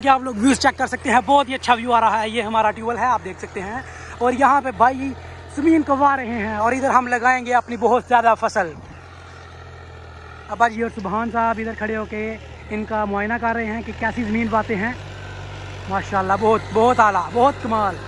क्या आप लोग व्यूज़ चेक कर सकते हैं? बहुत ही अच्छा व्यू आ रहा है। ये हमारा ट्यूबल है, आप देख सकते हैं। और यहाँ पे भाई ज़मीन को वा रहे हैं और इधर हम लगाएँगे अपनी बहुत ज़्यादा फ़सल। अब आज ये सुबहान साहब इधर खड़े होके इनका मुआयना कर रहे हैं कि कैसी ज़मीन बातें हैं। माशाल्लाह, बहुत बहुत आला, बहुत कमाल।